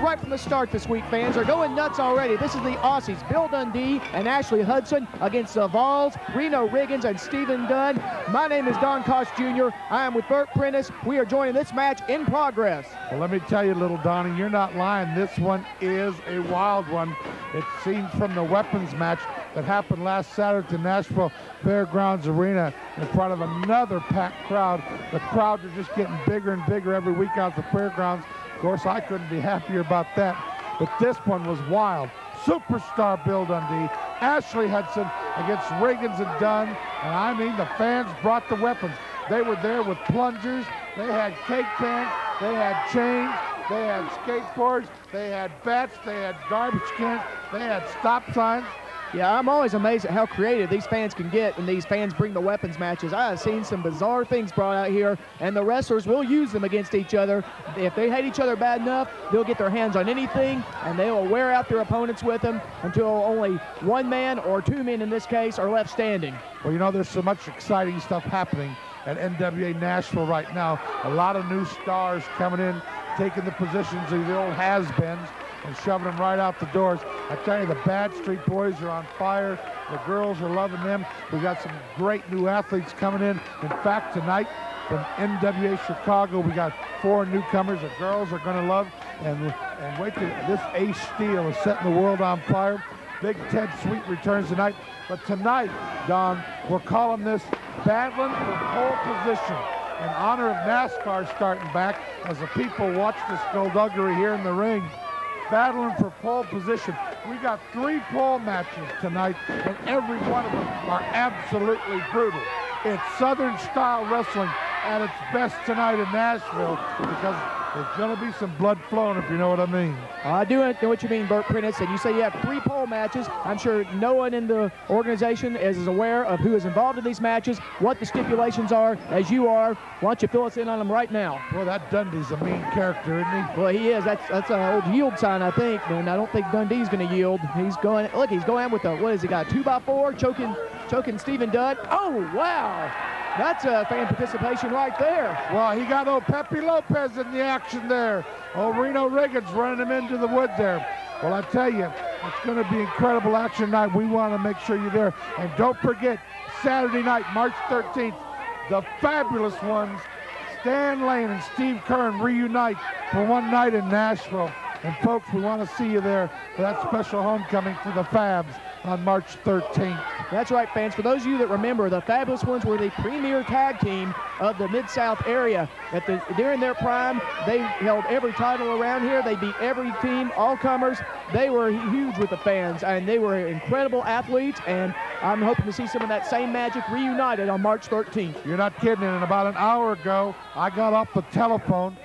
right from the start this week, fans. They're going nuts already. This is the Aussies, Bill Dundee and Ashley Hudson against the Vols, Reno Riggins and Stephen Dunn. My name is Don Kosh Jr. I am with Bert Prentice. We are joining this match in progress. Well, let me tell you, little Donnie, you're not lying. This one is a wild one. It seems from the weapons match that happened last Saturday to Nashville Fairgrounds Arena in front of another packed crowd. The crowds are just getting bigger and bigger every week out at the fairgrounds. Of course, I couldn't be happier about that. But this one was wild. Superstar Bill Dundee, Ashley Hudson against Riggins and Dunn. And I mean, the fans brought the weapons. They were there with plungers. They had cake pans. They had chains. They had skateboards. They had bats. They had garbage cans. They had stop signs. Yeah, I'm always amazed at how creative these fans can get when these fans bring the weapons matches. I have seen some bizarre things brought out here, and the wrestlers will use them against each other. If they hate each other bad enough, they'll get their hands on anything, and they will wear out their opponents with them until only one man or two men in this case are left standing. Well, you know, there's so much exciting stuff happening at NWA Nashville right now. A lot of new stars coming in, taking the positions of the old has-beens and shoving them right out the doors. I tell you, the Bad Street Boys are on fire. The girls are loving them. We got some great new athletes coming in. In fact, tonight from NWA Chicago, we got four newcomers the girls are going to love. And, and wait till this Ace Steel is setting the world on fire. Big Ted Sweet returns tonight. But tonight, Don, we're calling this battling for pole position in honor of NASCAR starting back as the people watch the skullduggery here in the ring battling for pole position. We got three pole matches tonight, and every one of them are absolutely brutal. It's Southern style wrestling at its best tonight in Nashville because there's going to be some blood flowing, if you know what I mean. I do know what you mean, Bert Prentice. And you say you have three pole matches. I'm sure no one in the organization is aware of who is involved in these matches, what the stipulations are, as you are. Why don't you fill us in on them right now? Well, that Dundee's a mean character, isn't he? Well, he is. That's that's an old yield sign, I think. And I don't think Dundee's going to yield. He's going. Look, he's going with a what has he got? Two by four, choking, choking Stephen Dunn. Oh wow! That's a fan participation right there. Well, he got old Pepe Lopez in the action there. Old Reno Riggins running him into the wood there. Well, I tell you, it's going to be incredible action night. We want to make sure you're there. And don't forget, Saturday night, March 13th, the fabulous ones, Stan Lane and Steve Keirn reunite for one night in Nashville. And folks, we want to see you there for that special homecoming for the Fabs on March 13th. That's right, fans. For those of you that remember, the Fabulous Ones were the premier tag team of the Mid-South area. At the, during their prime, they held every title around here. They beat every team, all comers. They were huge with the fans, and they were incredible athletes, and I'm hoping to see some of that same magic reunited on March 13th. You're not kidding. And about an hour ago, I got off the telephone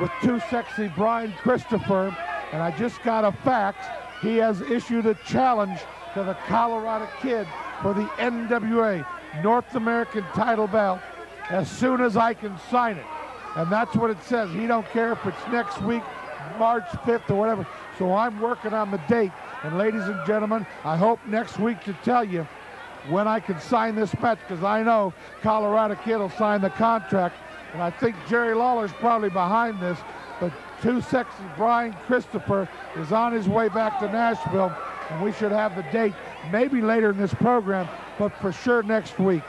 with too sexy Brian Christopher, and I just got a fax. He has issued a challenge to the Colorado Kid for the NWA North American title belt as soon as I can sign it. And that's what it says. He don't care if it's next week, March 5th or whatever. So I'm working on the date. And ladies and gentlemen, I hope next week to tell you when I can sign this match because I know Colorado Kid will sign the contract. And I think Jerry Lawler's probably behind this. But Two Sexy Brian Christopher is on his way back to Nashville and we should have the date maybe later in this program, but for sure next week.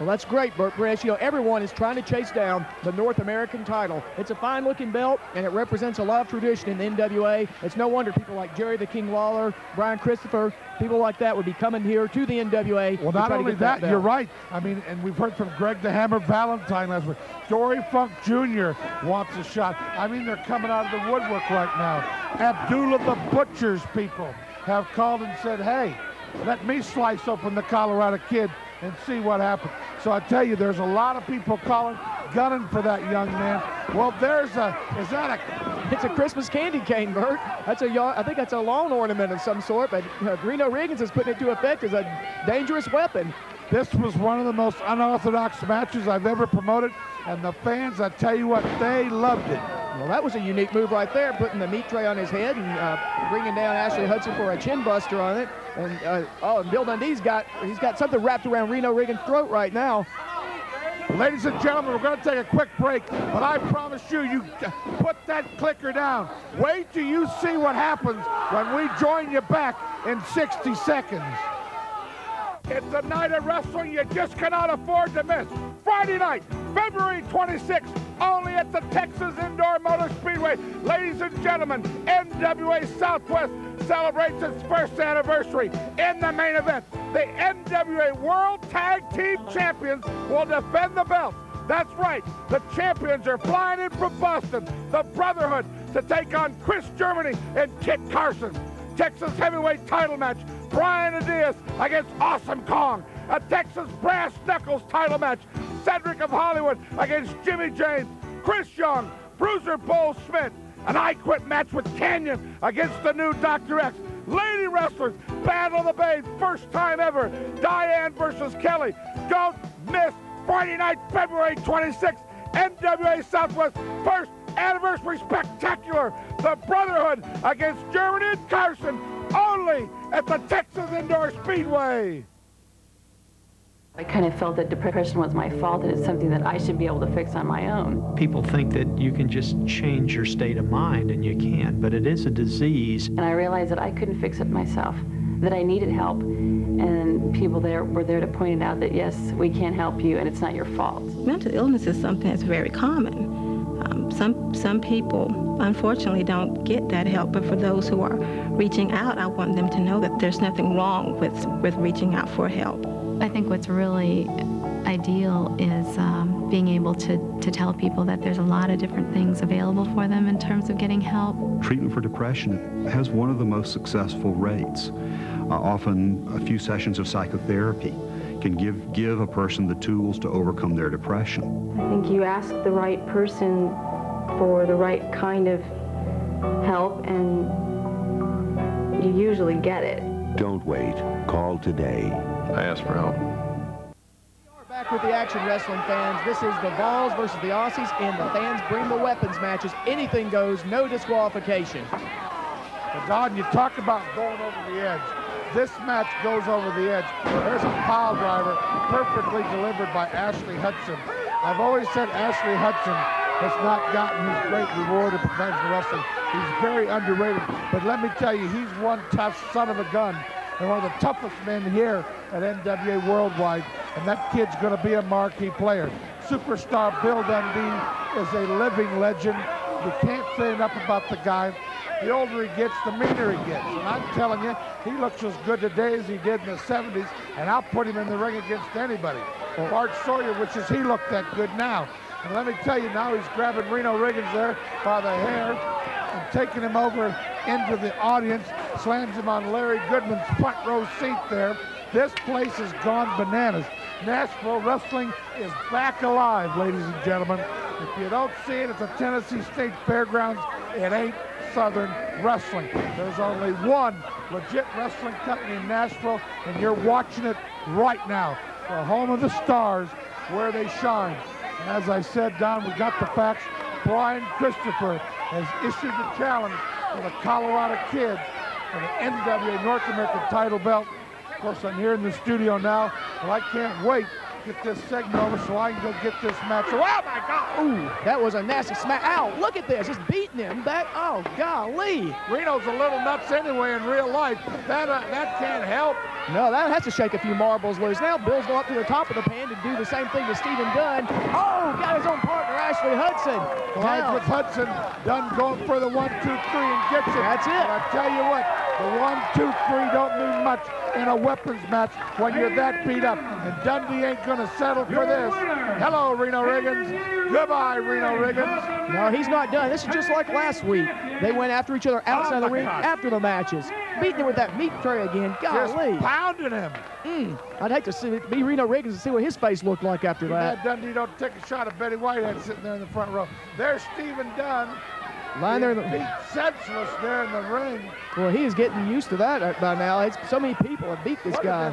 Well, that's great, Bert Press. You know, everyone is trying to chase down the North American title. It's a fine-looking belt, and it represents a lot of tradition in the NWA. It's no wonder people like Jerry the King Lawler, Brian Christopher, people like that would be coming here to the NWA. Well, not only that, that you're right. I mean, and we've heard from Greg the Hammer Valentine last week. Dory Funk Jr. wants a shot. I mean, they're coming out of the woodwork right now. Abdullah the Butcher's people have called and said, hey, let me slice open the Colorado Kid and see what happens. So I tell you, there's a lot of people calling, gunning for that young man. Well, there's a, is that a? It's a Christmas candy cane, Bert. That's a, I think that's a lawn ornament of some sort, but uh, Reno Riggins is putting it to effect as a dangerous weapon. This was one of the most unorthodox matches I've ever promoted, and the fans, I tell you what, they loved it. Well, that was a unique move right there, putting the meat tray on his head and uh, bringing down Ashley Hudson for a chin buster on it. And uh, oh, and Bill Dundee's got he's got something wrapped around Reno Riggins' throat right now. Ladies and gentlemen, we're going to take a quick break, but I promise you, you put that clicker down. Wait till you see what happens when we join you back in 60 seconds. It's a night of wrestling you just cannot afford to miss. Friday night, February 26th, only at the Texas Indoor Motor Speedway. Ladies and gentlemen, NWA Southwest celebrates its first anniversary. In the main event, the NWA World Tag Team Champions will defend the belt. That's right, the champions are flying in from Boston, the Brotherhood, to take on Chris Germany and Kit Carson. Texas heavyweight title match Brian Adias against Awesome Kong. A Texas Brass Knuckles title match. Cedric of Hollywood against Jimmy James. Chris Young, Bruiser Bull Schmidt. An I Quit match with Canyon against the new Dr. X. Lady wrestlers, Battle of the Bay, first time ever. Diane versus Kelly. Don't miss Friday night, February 26th. NWA Southwest first anniversary spectacular. The Brotherhood against Germany and Carson only at the Texas Indoor Speedway. I kind of felt that depression was my fault, that it's something that I should be able to fix on my own. People think that you can just change your state of mind, and you can't. but it is a disease. And I realized that I couldn't fix it myself, that I needed help. And people there were there to point it out that, yes, we can help you, and it's not your fault. Mental illness is something that's very common. Um, some, some people, unfortunately, don't get that help, but for those who are reaching out, I want them to know that there's nothing wrong with, with reaching out for help. I think what's really ideal is um, being able to, to tell people that there's a lot of different things available for them in terms of getting help. Treatment for depression has one of the most successful rates. Uh, often a few sessions of psychotherapy can give, give a person the tools to overcome their depression. I think you ask the right person for the right kind of help and you usually get it. Don't wait. Call today. I asked for help. We're back with the Action Wrestling fans. This is the Vols versus the Aussies in the Fans Bring the Weapons matches. Anything goes, no disqualification. But Don, you talk about going over the edge. This match goes over the edge. There's a pile driver perfectly delivered by Ashley Hudson. I've always said Ashley Hudson has not gotten his great reward in professional wrestling. He's very underrated. But let me tell you, he's one tough son of a gun and one of the toughest men here at NWA Worldwide. And that kid's going to be a marquee player. Superstar Bill Dundee is a living legend. You can't say enough about the guy. The older he gets, the meaner he gets. And I'm telling you, he looks as good today as he did in the 70s, and I'll put him in the ring against anybody. Bart Sawyer, which is he looked that good now. And let me tell you, now he's grabbing Reno Riggins there by the hair and taking him over into the audience, slams him on Larry Goodman's front row seat there. This place has gone bananas. Nashville wrestling is back alive, ladies and gentlemen. If you don't see it at the Tennessee State Fairgrounds, it ain't Southern Wrestling. There's only one legit wrestling company in Nashville, and you're watching it right now. The home of the stars, where they shine. And as I said, Don, we got the facts. Brian Christopher has issued the challenge to the Colorado Kid for the NWA North American title belt. Of course, I'm here in the studio now, and I can't wait get this segment over so I can go get this match. Oh, my God! Ooh, that was a nasty smack. Ow, look at this. Just beating him back. Oh, golly. Reno's a little nuts anyway in real life. That, uh, that can't help. No, that has to shake a few marbles loose. Now Bill's going up to the top of the pan to do the same thing to Stephen Dunn. Oh, got his own partner, Ashley Hudson. Collides with Hudson. Dunn going for the one, two, three, and gets it. That's it. But I tell you what, the one, two, three don't mean much in a weapons match when you're that beat up. And Dundee ain't going to settle for this. Hello, Reno Riggins. Goodbye, Reno Riggins. No, he's not done. This is just like last week. They went after each other outside Oh, the ring God. after the matches. Beating him with that meat tray again. Just Golly. pounding him. Mm, I'd hate to see be Reno Riggins and see what his face looked like after Bad that. Dundee don't take a shot at Betty Whitehead sitting there in the front row. There's Stephen Dunn. Lying there in the, beat senseless there in the ring. well, he is getting used to that uh, by now. It's, so many people have beat this What guy.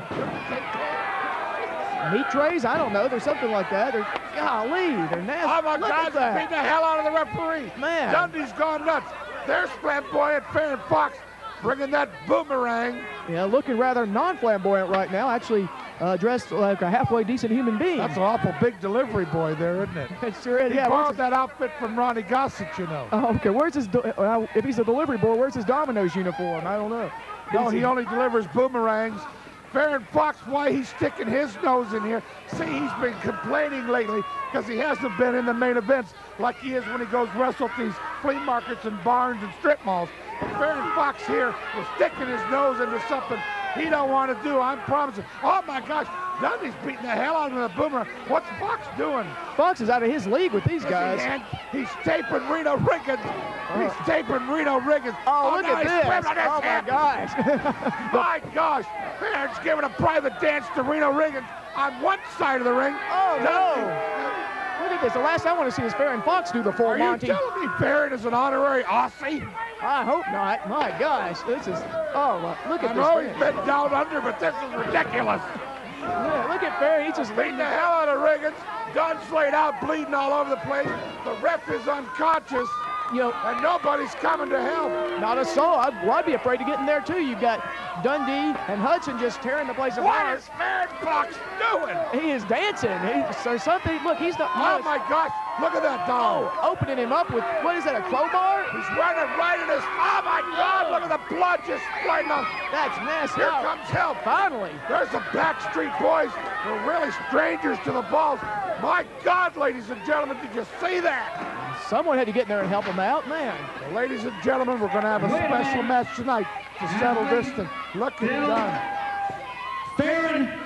Meat trays? I don't know. There's something like that. They're, golly, they're nasty. Oh my Look God, he's beating the hell out of the referee. Man. Dundee's gone nuts. There's flamboyant Farron Fox bringing that boomerang. Yeah, looking rather non-flamboyant right now. Actually uh, dressed like a halfway decent human being. That's an awful big delivery boy there, isn't it? It sure is. He Yeah, borrowed that outfit from Ronnie Gossett, you know. Oh, okay. Where's his? Uh, if he's a delivery boy, where's his Domino's uniform? I don't know. No, Is he only delivers boomerangs. Farron Fox, why he's sticking his nose in here. See, he's been complaining lately because he hasn't been in the main events like he is when he goes wrestle at these flea markets and barns and strip malls. But Farron Fox here is sticking his nose into something he don't want to do. I'm promising. Oh my gosh, Dundee's beating the hell out of the boomer. What's Fox doing? Fox is out of his league with these guys. he He's taping Reno Riggins. Oh. He's taping Reno Riggins. Oh, look oh, now at this. Oh, my gosh. My gosh, Farron's giving a private dance to Reno Riggins on one side of the ring. Oh, Dundee- no. Look at this. The last I want to see is Farron Fox do the full Are you Monty. telling me Farron is an honorary Aussie? I hope not. My gosh. This is. Oh, look at I this. know he's Farron. been down under, but this is ridiculous. Yeah, look at Farron. He's just Beating the hell out of Riggins. Dunn's laid out, bleeding all over the place. The ref is unconscious, You know, and nobody's coming to help. not a soul. I'd, well, I'd be afraid to get in there, too. You've got Dundee and Hudson just tearing the place apart. What is Farron Fox doing? He is dancing. He, so something. Look, he's oh, know, Oh my gosh, look at that dog. Oh, opening him up with what is that? A crowbar? He's running right in his. Oh my God! Look at the blood just splitting on. That's nasty. Here Oh, comes help. Finally. There's the Backstreet Boys. We're really strangers to the balls. My God, ladies and gentlemen, did you see that? Someone had to get in there and help him out, man. Well, ladies and gentlemen, we're going to have a special match tonight to settle this thing. Look at Dunn. Farron.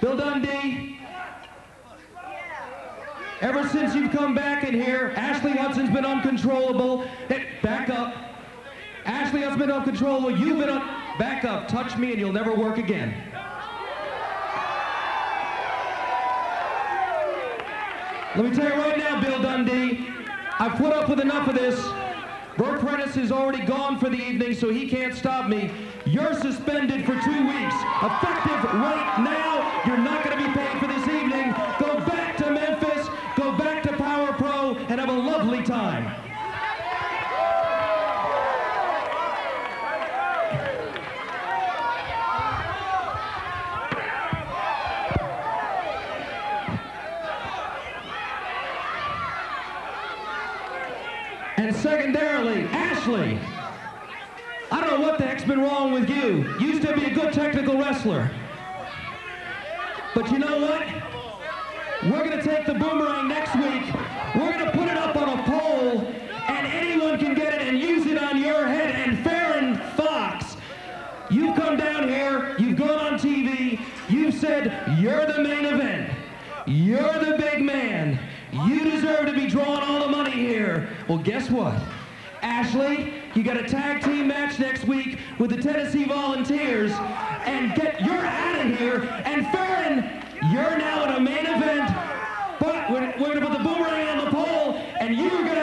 Bill Dundee. Ever since you've come back in here, Ashley Hudson's been uncontrollable. Back up. Ashley Hudson's been uncontrollable. You've been un- back up. Touch me and you'll never work again. Let me tell you right now, Bill Dundee, I've put up with enough of this. Bert Prentice is already gone for the evening, so he can't stop me. You're suspended for two weeks. Effective right now. You're not going to be paid for this evening. Go back to Memphis, go back to Power Pro, and have a lovely time. And secondarily, Ashley. I don't know what the heck's been wrong with you. Used to be wrestler. But you know what? We're going to take the boomerang next week. We're going to put it up on a pole, and anyone can get it and use it on your head. And Farron Fox, you've come down here, you've gone on TV, you've said you're the main event. You're the big man. You deserve to be drawing all the money here. Well, guess what? Ashley, you got a tag team match next week with the Tennessee Volunteers. And get you're out of here. And Farron, you're now in a main event. But we're, we're gonna put the boomerang on the pole, and you're have to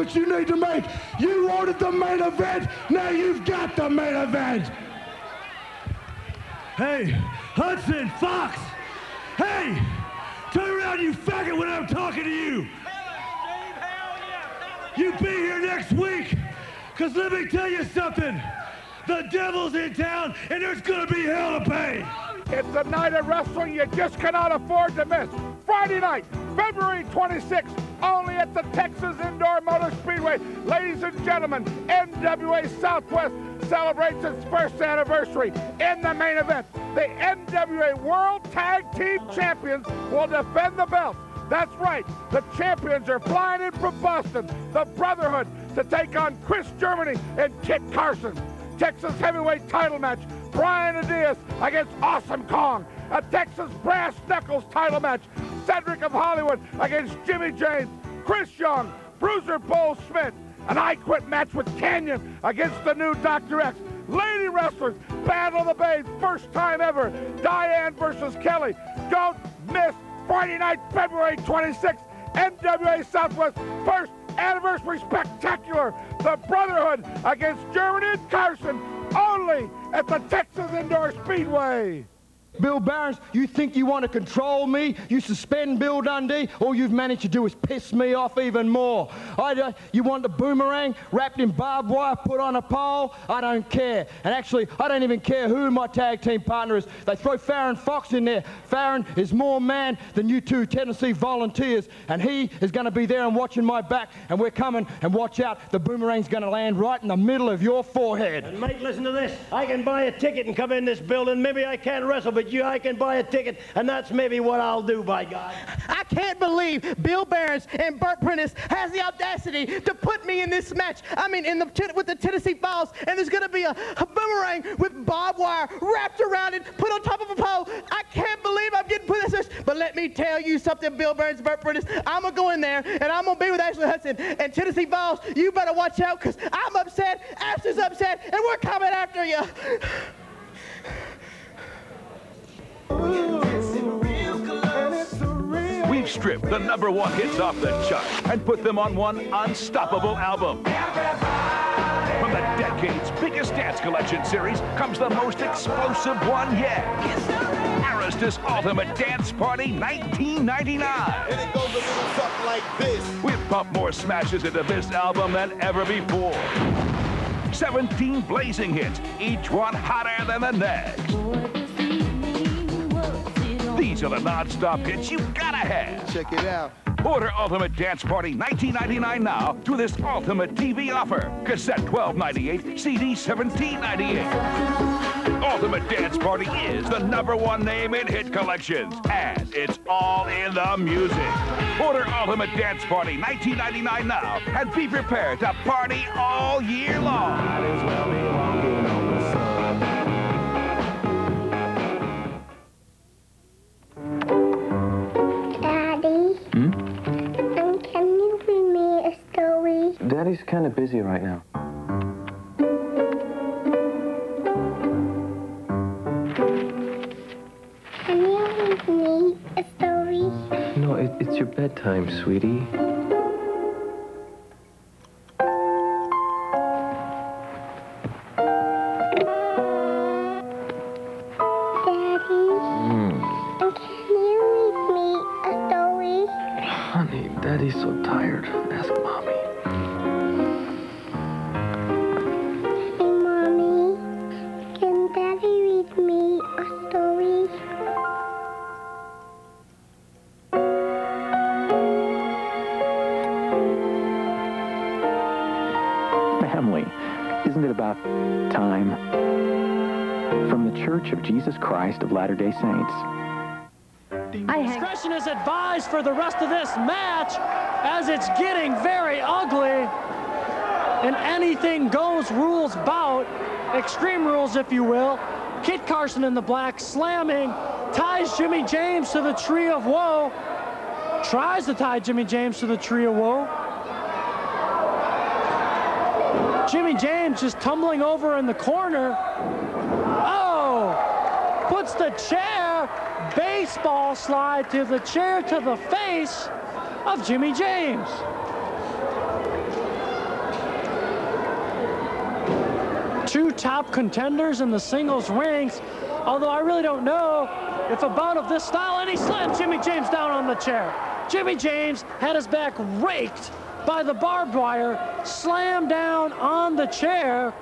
arrangements you need to make. You wanted the main event, now you've got the main event. Hey, Hudson, Fox! Hey! Turn around, you faggot, when I'm talking to you! You be here next week! Because let me tell you something! The devil's in town, and there's gonna be hell to pay! It's a night of wrestling you just cannot afford to miss. Friday night, February 26th, only at the Texas Indoor Motor Speedway. Ladies and gentlemen, NWA Southwest celebrates its first anniversary. In the main event, the NWA World Tag Team Champions will defend the belt. That's right, the champions are flying in from Boston. The Brotherhood to take on Chris Germany and Kit Carson. Texas heavyweight title match, Brian Adias against Awesome Kong. A Texas brass knuckles title match, Cedric of Hollywood against Jimmy James. Chris Young, Bruiser Bull Smith. An I Quit match with Canyon against the new Dr. X. Lady wrestlers, Battle of the Bay, first time ever. Diane versus Kelly. Don't miss Friday night, February 26th, NWA Southwest first anniversary spectacular. The Brotherhood against Germany and Carson, only at the Texas Indoor Speedway. Bill Behrens, you think you want to control me? You suspend Bill Dundee? All you've managed to do is piss me off even more. I, you want the boomerang wrapped in barbed wire put on a pole? I don't care. And actually, I don't even care who my tag team partner is. They throw Farron Fox in there. Farron is more man than you two Tennessee volunteers. And he is going to be there and watching my back. And we're coming. And watch out, the boomerang's going to land right in the middle of your forehead. And mate, listen to this. I can buy a ticket and come in this building. Maybe I can't wrestle, but you, I can buy a ticket, and that's maybe what I'll do, by God. I can't believe Bill Behrens and Bert Prentice has the audacity to put me in this match. I mean, in the with the Tennessee Vols, and there's going to be a, a boomerang with barbed wire wrapped around it, put on top of a pole. I can't believe I'm getting put in this. But let me tell you something, Bill Behrens, Bert Prentice. I'm going to go in there, and I'm going to be with Ashley Hudson. And Tennessee Vols, you better watch out, because I'm upset, Ashley's upset, and we're coming after you. We've stripped the number one hits off the chart and put them on one unstoppable album. From the decade's biggest dance collection series comes the most explosive one yet. Arista's Ultimate Dance Party 1999. And it goes a little something like this. We've pumped more smashes into this album than ever before. 17 blazing hits, each one hotter than the next. Are the non-stop hits you gotta have. Check it out. Order Ultimate Dance Party 1999 now through this Ultimate TV offer. Cassette 1298, CD 1798. Ultimate Dance Party is the number one name in hit collections, and it's all in the music. Order Ultimate Dance Party 1999 now and be prepared to party all year long. Daddy's kind of busy right now. Can you read me a story? No, it, it's your bedtime, sweetie. From the Church of Jesus Christ of Latter-day Saints. Discretion is advised for the rest of this match as it's getting very ugly. An anything goes rules bout, extreme rules if you will. Kit Carson in the black slamming, ties Jimmy James to the tree of woe, tries to tie Jimmy James to the tree of woe. Jimmy James just tumbling over in the corner. Puts the chair, baseball slide to the chair to the face of Jimmy James. Two top contenders in the singles ranks, although I really don't know if a bout of this style, and he slammed Jimmy James down on the chair. Jimmy James had his back raked by the barbed wire, slammed down on the chair.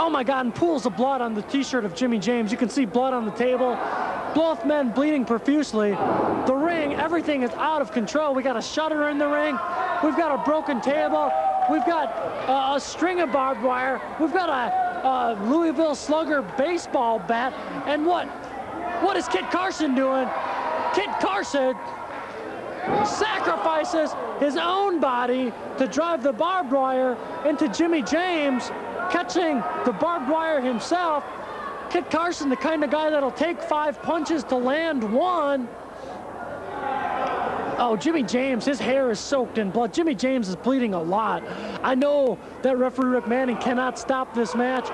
Oh my God, and pools of blood on the t-shirt of Jimmy James. You can see blood on the table. Both men bleeding profusely. The ring, everything is out of control. We got a shutter in the ring. We've got a broken table. We've got uh, a string of barbed wire. We've got a, a Louisville Slugger baseball bat. And what? What is Kit Carson doing? Kit Carson sacrifices his own body to drive the barbed wire into Jimmy James, catching the barbed wire himself. Kit Carson, the kind of guy that'll take five punches to land one. Oh, Jimmy James, his hair is soaked in blood. Jimmy James is bleeding a lot. I know that referee Rick Manning cannot stop this match.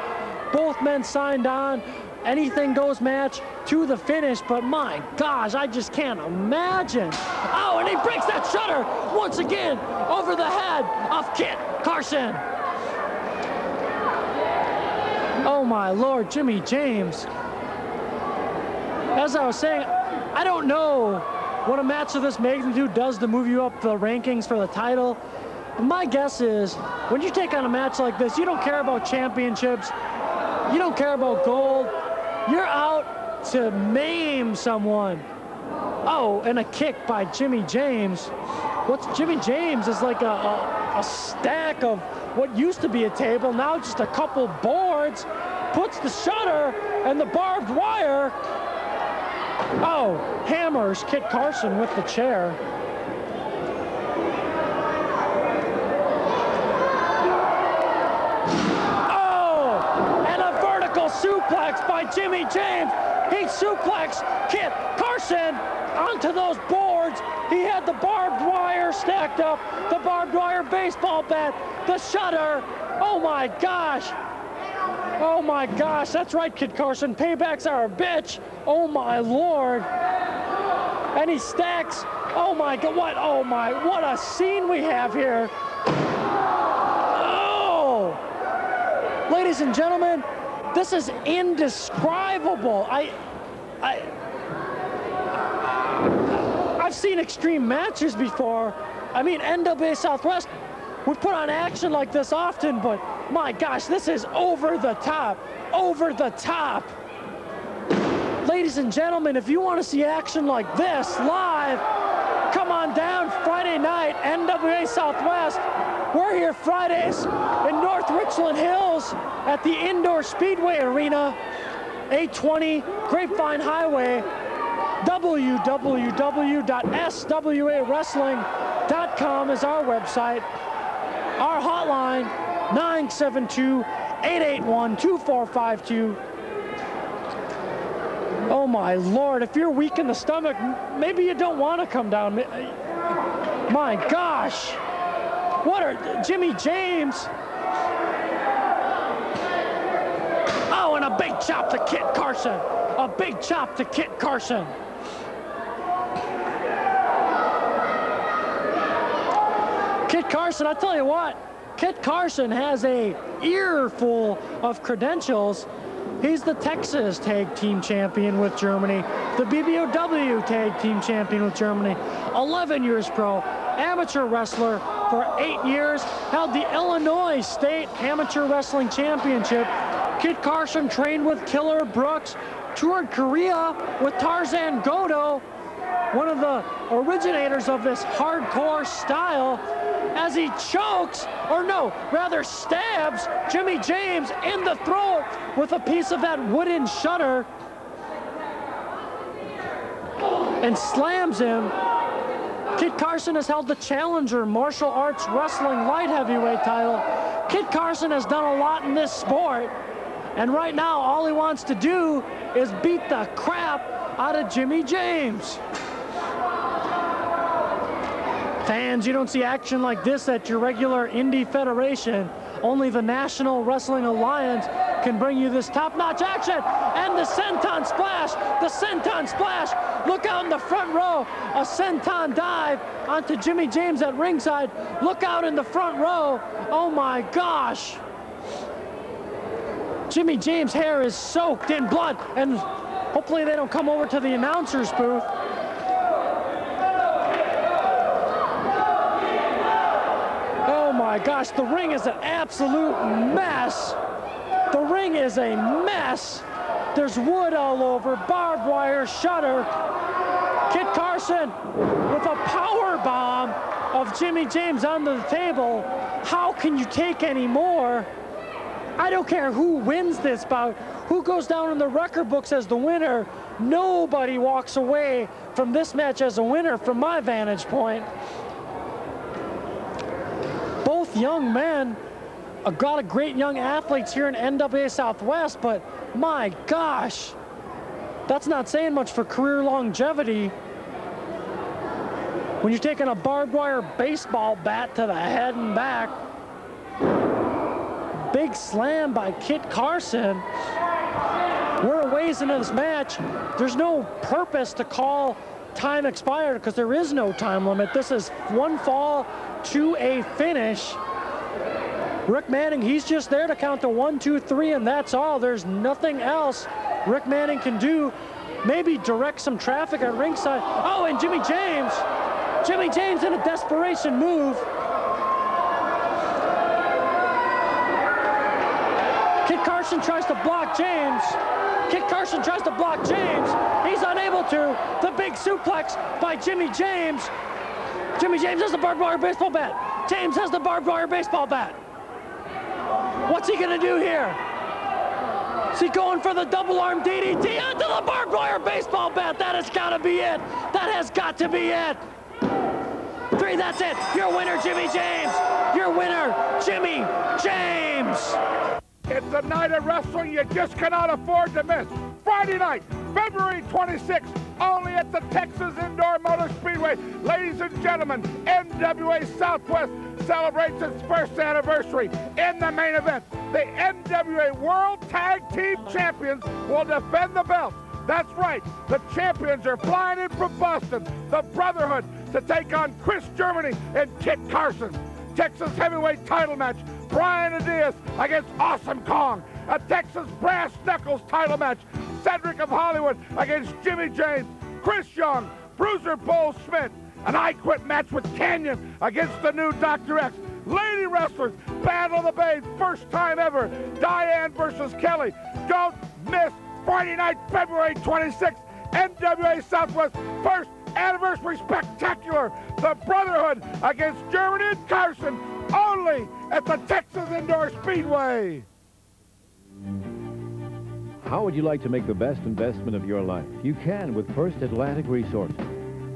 Both men signed on. Anything goes match to the finish, but my gosh, I just can't imagine. Oh, and he breaks that shutter once again over the head of Kit Carson. Oh my lord, Jimmy James. As I was saying, I don't know what a match of this magnitude does to move you up the rankings for the title. My guess is when you take on a match like this, you don't care about championships, you don't care about gold, you're out to maim someone. Oh, and a kick by Jimmy James. What's Jimmy James is like a, a, a stack of what used to be a table, now just a couple boards, puts the shutter and the barbed wire. Oh, hammers Kit Carson with the chair. Oh, and a vertical suplex by Jimmy James. He suplexed Kit Carson onto those boards. He had the barbed wire stacked up, the barbed wire baseball bat, the shutter. Oh my gosh. Oh my gosh, that's right, Kit Carson. Paybacks are a bitch. Oh my lord. And he stacks. Oh my god, what? Oh my, what a scene we have here. Oh! Ladies and gentlemen, this is indescribable. I, I, I've seen extreme matches before. I mean, NWA Southwest, we put on action like this often, but my gosh, this is over the top, over the top. Ladies and gentlemen, if you want to see action like this live, come on down Friday night, NWA Southwest. We're here Fridays in North Richland Hills at the Indoor Speedway Arena, 820 Grapevine Highway, www.swawrestling.com is our website. Our hotline, 972-881-2452. Oh my lord, if you're weak in the stomach, maybe you don't want to come down. Uh, my gosh. What are Jimmy James? Oh, and a big chop to Kit Carson. A big chop to Kit Carson. Kit Carson, I tell you what, Kit Carson has a earful of credentials. He's the Texas Tag Team Champion with Germany, the BBOW Tag Team Champion with Germany, 11 years pro, amateur wrestler for eight years, held the Illinois State Amateur Wrestling Championship. Kit Carson trained with Killer Brooks, toured Korea with Tarzan Goto, one of the originators of this hardcore style, as he chokes, or no, rather stabs Jimmy James in the throat with a piece of that wooden shutter and slams him. Kit Carson has held the Challenger Martial Arts Wrestling Light Heavyweight title. Kit Carson has done a lot in this sport, and right now all he wants to do is beat the crap out of Jimmy James. Fans, you don't see action like this at your regular indie federation. Only the National Wrestling Alliance can bring you this top-notch action. And the senton splash, the senton splash. Look out in the front row, a senton dive onto Jimmy James at ringside. Look out in the front row. Oh my gosh. Jimmy James' hair is soaked in blood, and hopefully they don't come over to the announcer's booth. Oh my gosh, the ring is an absolute mess. The ring is a mess. There's wood all over, barbed wire, shutter. Kit Carson with a power bomb of Jimmy James onto the table. How can you take any more? I don't care who wins this bout, who goes down in the record books as the winner. Nobody walks away from this match as a winner from my vantage point. Young men a lot of great young athletes here in NWA Southwest, but my gosh, that's not saying much for career longevity. When you're taking a barbed wire baseball bat to the head and back, big slam by Kit Carson. We're a ways into this match. There's no purpose to call time expired because there is no time limit. This is one fall to a finish. Rick Manning, he's just there to count to one, two, three, and that's all. There's nothing else Rick Manning can do. Maybe direct some traffic at ringside. Oh, and Jimmy James. Jimmy James in a desperation move. Kit Carson tries to block James. Kit Carson tries to block James. He's unable to. The big suplex by Jimmy James. Jimmy James has the barbed wire baseball bat. James has the barbed wire baseball bat. What's he gonna do here? Is he going for the double arm DDT onto the barbed wire baseball bat? That has gotta be it. That has got to be it. Three, that's it. Your winner, Jimmy James. Your winner, Jimmy James. It's a night of wrestling you just cannot afford to miss. Friday night, February 26th, only at the Texas Indoor Motor Speedway. Ladies and gentlemen, NWA Southwest celebrates its first anniversary. In the main event, the NWA World Tag Team Champions will defend the belt. That's right, the champions are flying in from Boston, the Brotherhood, to take on Chris Germany and Kit Carson. Texas heavyweight title match, Brian Adias against Awesome Kong. A Texas brass knuckles title match, Cedric of Hollywood against Jimmy James. Chris Young, Bruiser Bull Smith. An I Quit match with Canyon against the new Dr. X. Lady wrestlers, Battle of the Bay, first time ever. Diane versus Kelly. Don't miss Friday night, February 26th, NWA Southwest first anniversary spectacular. The Brotherhood against Germany and Carson, only at the Texas Indoor Speedway. How would you like to make the best investment of your life? You can with First Atlantic Resources.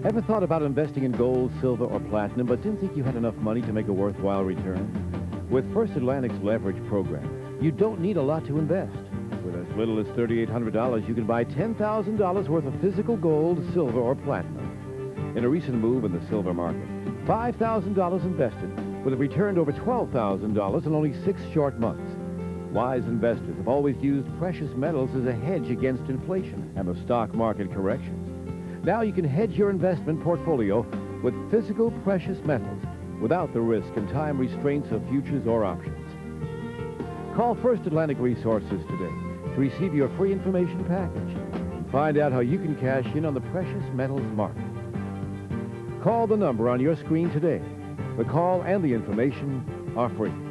Ever thought about investing in gold, silver, or platinum, but didn't think you had enough money to make a worthwhile return? With First Atlantic's leverage program, you don't need a lot to invest. With as little as $3,800, you can buy $10,000 worth of physical gold, silver, or platinum. In a recent move in the silver market, $5,000 invested would have returned over $12,000 in only six short months. Wise investors have always used precious metals as a hedge against inflation and the stock market corrections. Now you can hedge your investment portfolio with physical precious metals without the risk and time restraints of futures or options. Call First Atlantic Resources today to receive your free information package and find out how you can cash in on the precious metals market. Call the number on your screen today. The call and the information are free.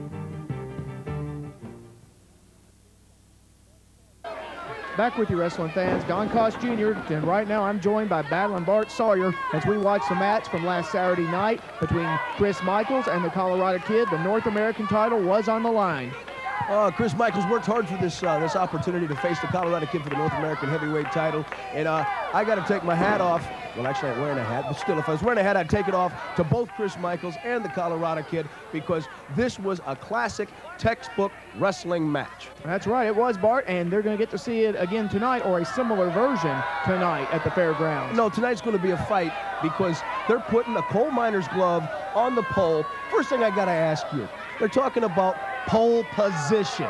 Back with you, wrestling fans. Don Cost Jr. And right now, I'm joined by Battling Bart Sawyer as we watch the match from last Saturday night between Chris Michaels and the Colorado Kid. The North American title was on the line. Uh, Chris Michaels worked hard for this uh, this opportunity to face the Colorado Kid for the North American Heavyweight title, and uh, I got to take my hat off. Well, actually, I'm wearing a hat, but still, if I was wearing a hat, I'd take it off to both Chris Michaels and the Colorado Kid because this was a classic textbook wrestling match. That's right, it was Bart, and they're going to get to see it again tonight or a similar version tonight at the fairgrounds. No, tonight's going to be a fight because they're putting a coal miner's glove on the pole. First thing I got to ask you, they're talking about pole position.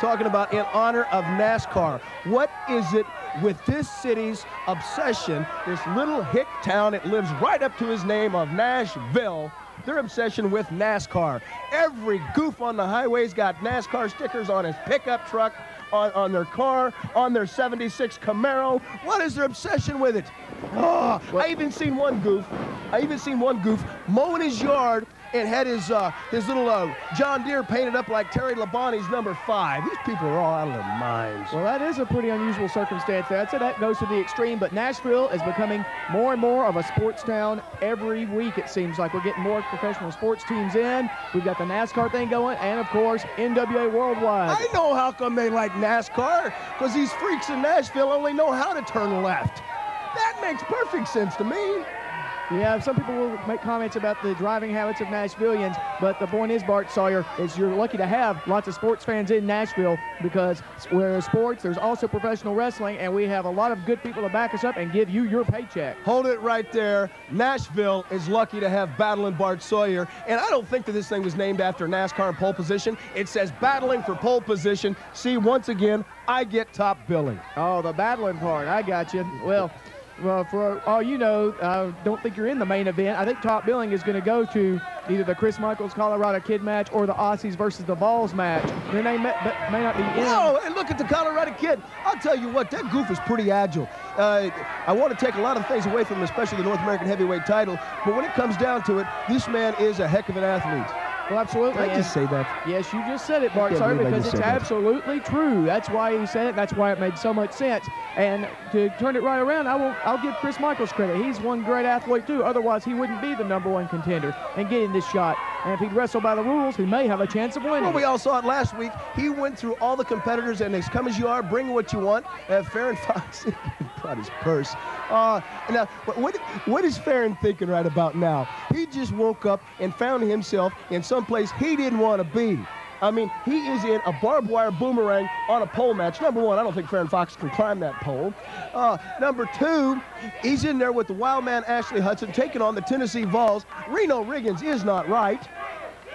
Talking about in honor of NASCAR. What is it with this city's obsession, this little hick town, it lives right up to his name of Nashville, their obsession with NASCAR. Every goof on the highway's got NASCAR stickers on his pickup truck, on, on their car, on their 76 Camaro. What is their obsession with it? Oh, I even seen one goof. I even seen one goof mowing his yard and had his uh, his little uh, John Deere painted up like Terry Labonte's number five. These people are all out of their minds. Well, that is a pretty unusual circumstance That's I'd that goes to the extreme, but Nashville is becoming more and more of a sports town every week, it seems like. We're getting more professional sports teams in. We've got the NASCAR thing going, and of course, NWA Worldwide. I know how come they like NASCAR, because these freaks in Nashville only know how to turn left. That makes perfect sense to me. Yeah, some people will make comments about the driving habits of Nashvillians, but the point is, Bart Sawyer, is you're lucky to have lots of sports fans in Nashville because where sports, there's also professional wrestling, and we have a lot of good people to back us up and give you your paycheck. Hold it right there. Nashville is lucky to have Battling Bart Sawyer, and I don't think that this thing was named after NASCAR and pole position. It says battling for pole position. See, once again, I get top billing. Oh, the battling part. I got you. Well, well, for all you know, I don't think you're in the main event. I think top billing is going to go to either the Chris Michaels Colorado Kid match or the Aussies versus the Balls match. Their name may, may not be in. Whoa, and look at the Colorado Kid. I'll tell you what, that goof is pretty agile. Uh, I want to take a lot of things away from him, especially the North American heavyweight title, but when it comes down to it, this man is a heck of an athlete. Well, absolutely. Did I just say that? Yes, you just said it, Bart. Sorry, because it's absolutely true. That's why he said it. That's why it made so much sense. And to turn it right around, I will. I'll give Chris Michaels credit. He's one great athlete too. Otherwise, he wouldn't be the number one contender and getting this shot. And if he'd wrestle by the rules, he may have a chance of winning. Well, we all saw it last week. He went through all the competitors, and as come as you are, bring what you want. Uh, Farron Fox brought his purse. Uh, now, what, what is Farron thinking right about now? He just woke up and found himself in some place he didn't want to be. I mean, he is in a barbed wire boomerang on a pole match. Number one, I don't think Farron Fox can climb that pole. Uh, number two, he's in there with the wild man Ashley Hudson taking on the Tennessee Vols. Reno Riggins is not right.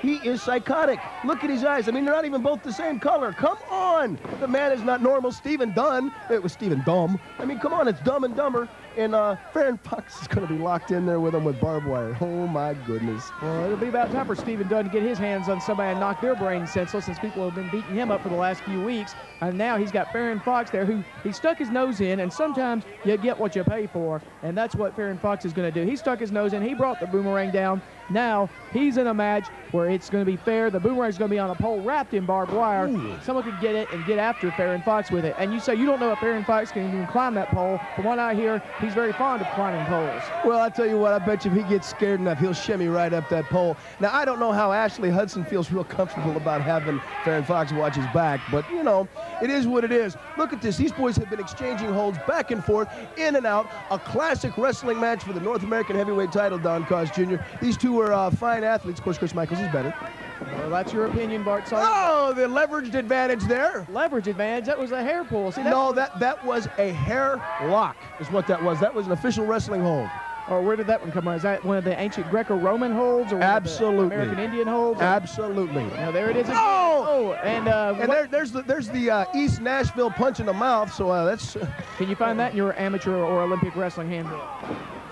He is psychotic. Look at his eyes. I mean, they're not even both the same color. Come on. The man is not normal. Stephen Dunn. It was Stephen Dumb. I mean, come on. It's Dumb and Dumber. And uh, Farron Fox is going to be locked in there with him with barbed wire. Oh, my goodness. Well, it'll be about time for Stephen Dunn to get his hands on somebody and knock their brains senseless since people have been beating him up for the last few weeks. And now he's got Farron Fox there who he stuck his nose in, and sometimes you get what you pay for. And that's what Farron Fox is going to do. He stuck his nose in. He brought the boomerang down. Now he's in a match where it's going to be fair. The boomerang's going to be on a pole wrapped in barbed wire. Ooh. Someone could get it and get after Farron Fox with it. And you say you don't know if Farron Fox can even climb that pole. From what I hear, he's very fond of climbing poles. Well, I tell you what, I bet you if he gets scared enough, he'll shimmy right up that pole. Now, I don't know how Ashley Hudson feels real comfortable about having Farron Fox watch his back, but, you know, it is what it is. Look at this. These boys have been exchanging holds back and forth, in and out. A classic wrestling match for the North American heavyweight title, Don Cost Jr. These two are uh, fine athletes. Of course, Chris Michaels is better. Well, that's your opinion, Bart Sawyer. Oh, the leveraged advantage there. Leverage advantage? That was a hair pull. See, no, that, that was a hair lock is what that was. That was an official wrestling hold. Or where did that one come from? Is that one of the ancient Greco-Roman holds? Or Absolutely. American Indian holds? Absolutely. Now, there it is. Again. Oh! oh! And, uh, and there, there's the, there's the uh, East Nashville punch in the mouth, so uh, that's... Can you find that in your amateur or Olympic wrestling handbook?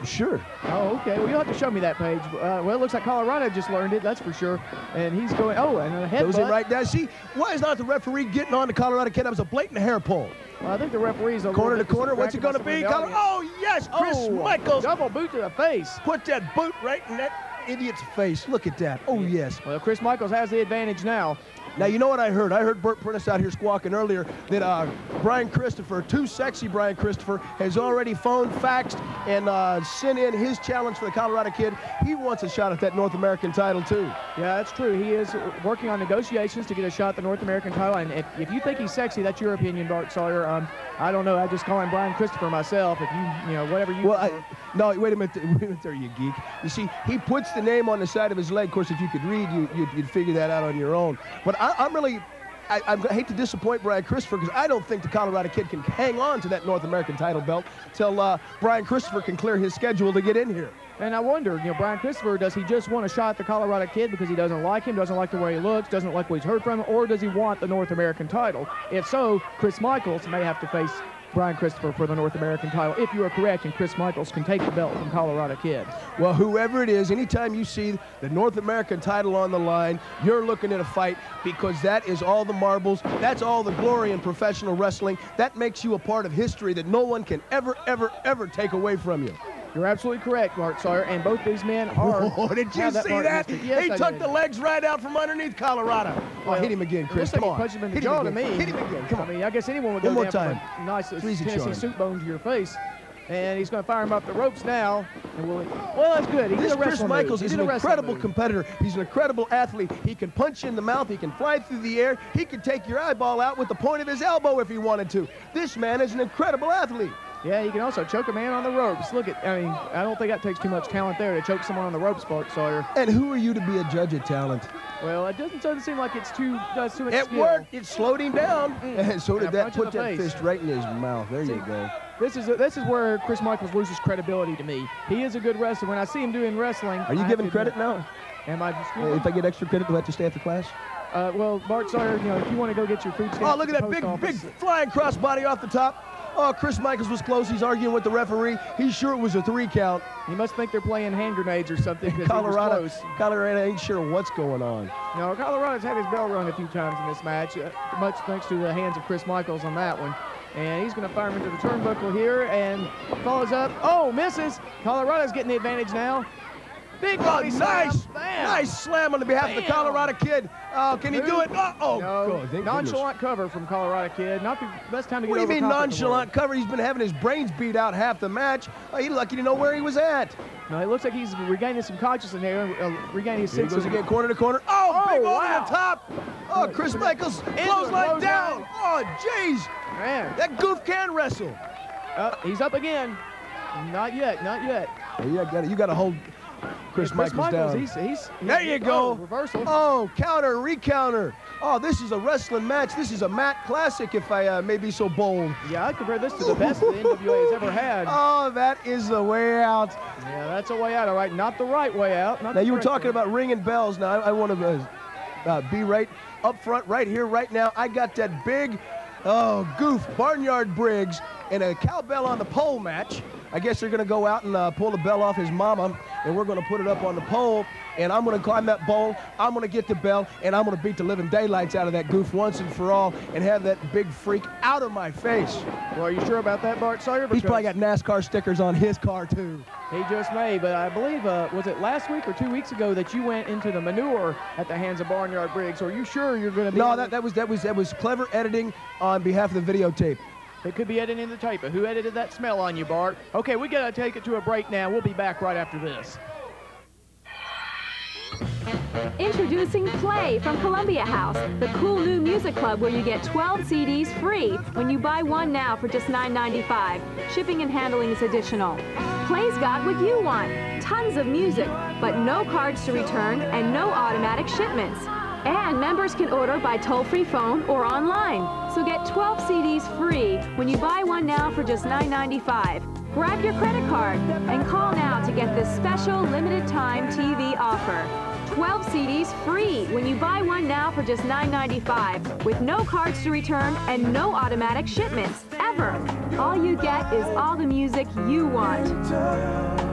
Sure. Oh, okay. Well, you'll have to show me that page. Uh, well, it looks like Colorado just learned it, that's for sure. And he's going, oh, and a headbutt. Goes it right down. See, why is not the referee getting on the Colorado kid? That was a blatant hair pull. Well, I think the referee's a corner to corner. What's it going to be? Colorado? Oh yes, Chris oh, Michaels. Double boot to the face. Put that boot right in that idiot's face. Look at that. Oh yes. Well, Chris Michaels has the advantage now. Now, you know what I heard? I heard Bert Prentice out here squawking earlier that uh, Brian Christopher, too sexy Brian Christopher, has already phoned, faxed, and uh, sent in his challenge for the Colorado kid. He wants a shot at that North American title, too. Yeah, that's true. He is working on negotiations to get a shot at the North American title. And if, if you think he's sexy, that's your opinion, Bart Sawyer. Um, I don't know. I just call him Brian Christopher myself. If you, you know, whatever you. Well, I, no, wait a minute. Wait a minute there, you geek. You see, he puts the name on the side of his leg. Of course, if you could read, you, you'd, you'd figure that out on your own. But I, am really. I, I, hate to disappoint Brian Christopher because I don't think the Colorado kid can hang on to that North American title belt till uh, Brian Christopher can clear his schedule to get in here. And I wonder, you know, Brian Christopher, does he just want a shot at the Colorado kid because he doesn't like him, doesn't like the way he looks, doesn't like what he's heard from him, or does he want the North American title? If so, Chris Michaels may have to face Brian Christopher for the North American title, if you are correct, and Chris Michaels can take the belt from Colorado Kid. Well, whoever it is, anytime you see the North American title on the line, you're looking at a fight because that is all the marbles. That's all the glory in professional wrestling. That makes you a part of history that no one can ever, ever, ever take away from you. You're absolutely correct, Mark Sawyer. And both these men are. Oh, did you have see that? history. Yes, he I took did. the legs right out from underneath Colorado. oh, Well, hit him again, Chris. Come on. punched him in the Hit jaw him to me. Hit him again. Come on. I mean, I guess anyone would One go more down time. a nice easy, Tennessee soup bone to your face. And he's going to fire him up the ropes now. And we'll, well, that's good. He This Chris Michaels is an did a wrestling incredible move. competitor. He's an incredible athlete. He can punch you in the mouth. He can fly through the air. He can take your eyeball out with the point of his elbow if he wanted to. This man is an incredible athlete. Yeah, you can also choke a man on the ropes. Look at, I mean, I don't think that takes too much talent there to choke someone on the ropes, Bart Sawyer. And who are you to be a judge of talent? Well, it doesn't, doesn't seem like it's too, does too much It skill. worked. It slowed him down. And so did a that. Put that face. fist right in his mouth. There you go. This is this is where Chris Michaels loses credibility to me. He is a good wrestler. When I see him doing wrestling, Are you I giving credit admit- now? Am I? Uh, If I get extra credit, do I have to stay after class? Uh, well, Bart Sawyer, you know, if you want to go get your food stamps Oh, look at that big, office, big flying crossbody off the top. Oh, Chris Michaels was close. He's arguing with the referee. He's sure it was a three count. He must think they're playing hand grenades or something. Colorado. Colorado ain't sure what's going on. No, Colorado's had his bell rung a few times in this match, uh, much thanks to the hands of Chris Michaels on that one. And he's going to fire him into the turnbuckle here and follows up. Oh, misses. Colorado's getting the advantage now. Big Oh, body slam. nice, Bam. nice slam on the behalf of the Colorado kid. Oh, can he do it? Oh, oh no. God, thank goodness. nonchalant cover from Colorado kid. Not the best time to get What do you mean confident in the world. nonchalant cover? He's been having his brains beat out half the match. Oh, he lucky to know where he was at. No, it looks like he's regaining some consciousness here, uh, regaining his Here he goes again, corner to corner. Oh, big over wow. the top. Oh, Chris Michaels Into clothesline the down. Oh, jeez. Man. That goof can wrestle. Uh, he's up again. Not yet, not yet. Oh, you got you got to hold Chris, Chris Michaels, down. He's, he's, there you go. Oh, reversal. Oh, counter, recounter. Oh, this is a wrestling match. This is a mat classic, if I uh, may be so bold. Yeah, I compare this to the best the NWA has ever had. Oh, that is the way out. Yeah, that's a way out, all right. Not the right way out. Now, you were talking way. about ringing bells. Now, I, I want to uh, uh, be right up front, right here, right now. I got that big, oh, goof, Barnyard Briggs, and a cowbell on the pole match. I guess they're going to go out and uh, pull the bell off his mama, and we're going to put it up on the pole, and I'm going to climb that pole, I'm going to get the bell, and I'm going to beat the living daylights out of that goof once and for all, and have that big freak out of my face. Well, are you sure about that, Bart Sawyer? He's probably got NASCAR stickers on his car, too. He just may, but I believe, uh, was it last week or two weeks ago that you went into the manure at the hands of Barnyard Briggs? Are you sure you're going to be... No, that, that was that was that was clever editing on behalf of the videotape. It could be editing the tape, who edited that smell on you, Bart? Okay, we got to take it to a break now. We'll be back right after this. Introducing Play from Columbia House, the cool new music club where you get 12 CDs free when you buy one now for just $9.95. Shipping and handling is additional. Play's got what you want. Tons of music, but no cards to return and no automatic shipments. And members can order by toll-free phone or online. So get 12 CDs free when you buy one now for just $9.95. Grab your credit card and call now to get this special limited time TV offer. 12 CDs free when you buy one now for just $9.95 with no cards to return and no automatic shipments, ever. All you get is all the music you want.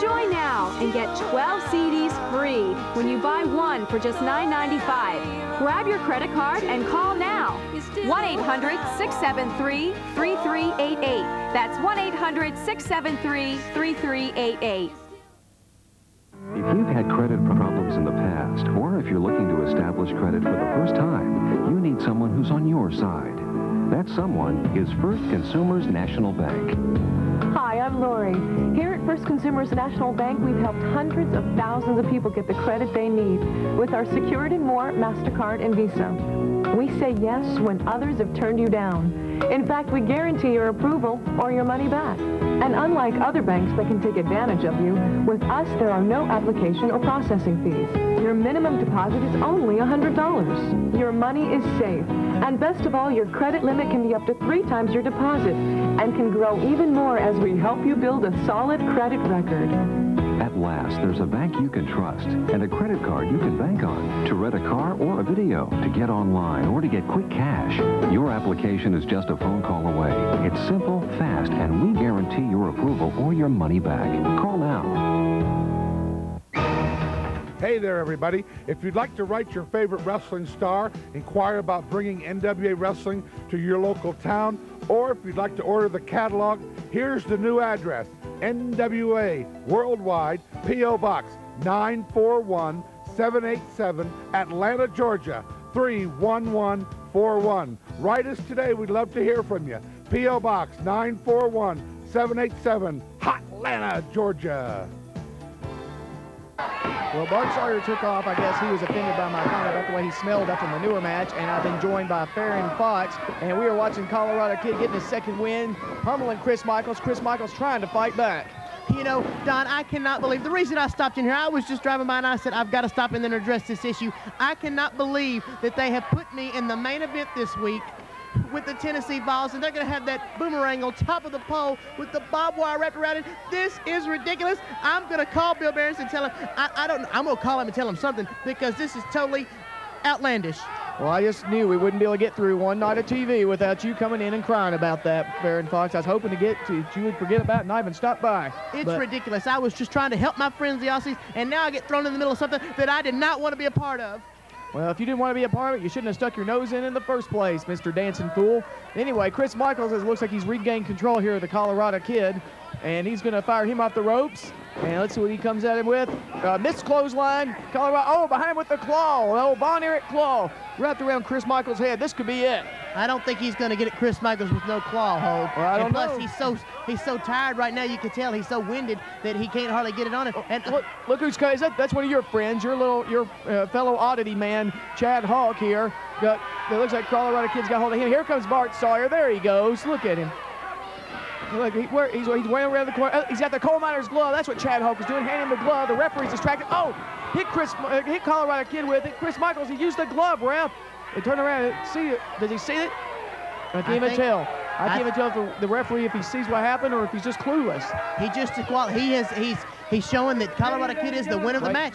Join now and get 12 CDs free when you buy one for just $9.95. Grab your credit card and call now. 1-800-673-3388. That's 1-800-673-3388. If you've had credit problems in the past, or if you're looking to establish credit for the first time, you need someone who's on your side. That someone is First Consumers National Bank. Hi, I'm Lori. Here at First Consumers National Bank, we've helped hundreds of thousands of people get the credit they need with our Secured and More MasterCard and Visa. We say yes when others have turned you down. In fact, we guarantee your approval or your money back. And unlike other banks that can take advantage of you, with us there are no application or processing fees. Your minimum deposit is only $100. Your money is safe. And best of all, your credit limit can be up to three times your deposit and can grow even more as we help you build a solid credit record. At last, there's a bank you can trust and a credit card you can bank on to rent a car or a video, to get online, or to get quick cash. Your application is just a phone call away. It's simple, fast, and we guarantee your approval or your money back. Call now. Hey there, everybody. If you'd like to write your favorite wrestling star, inquire about bringing NWA Wrestling to your local town, or if you'd like to order the catalog, here's the new address NWA Worldwide, P.O. Box 941787, Atlanta, Georgia 31141. Write us today. We'd love to hear from you. P.O. Box 941787, Atlanta, Georgia. Well, Bart Sawyer took off. I guess he was offended by my comment about the way he smelled after the manure match, and I've been joined by Farron Fox, and we are watching Colorado Kid getting his second win, pummeling Chris Michaels. Chris Michaels trying to fight back. You know, Don, I cannot believe the reason I stopped in here. I was just driving by and I said, I've got to stop and then address this issue. I cannot believe that they have put me in the main event this week with the Tennessee Vols, and they're going to have that boomerang on top of the pole with the barbed wire wrapped around it. This is ridiculous. I'm going to call Bill Behrens and tell him, I, I don't I'm going to call him and tell him something because this is totally outlandish. Well, I just knew we wouldn't be able to get through one night of TV without you coming in and crying about that, Farron Fox. I was hoping to get to you would forget about it and not even stop by. It's But- ridiculous. I was just trying to help my friends, the Aussies, and now I get thrown in the middle of something that I did not want to be a part of. Well, if you didn't want to be a part of it, you shouldn't have stuck your nose in in the first place, Mr. Dancing Fool. Anyway, Chris Michaels it looks like he's regained control here of the Colorado kid, and he's going to fire him off the ropes. And let's see what he comes at him with. Uh, missed clothesline. Colorado. Oh, behind with the claw. Oh, Von Erich claw wrapped around Chris Michaels' head. This could be it. I don't think he's going to get at Chris Michaels with no claw hold. Well, I don't and plus, know. he's so he's so tired right now. You can tell he's so winded that he can't hardly get it on it. And Look, look who's coming. Is that, that's one of your friends, your little, your uh, fellow oddity man, Chad Hawk here. Got, it looks like Colorado kids got hold of him. Here comes Bart Sawyer. There he goes. Look at him. Look, he, where, he's, he's way around the corner. Uh, He's got the coal miner's glove. That's what Chad Hawk is doing. Hand him the glove. The referee's distracted. Oh, hit Chris, uh, hit Colorado kid with it. Chris Michaels. He used the glove, ref. They turn around. and See it? Does he see it? I can't I even think- tell. I I- can't even tell the, the referee if he sees what happened or if he's just clueless. he just he is he's he's showing that Colorado Kid is the winner of the Right. match.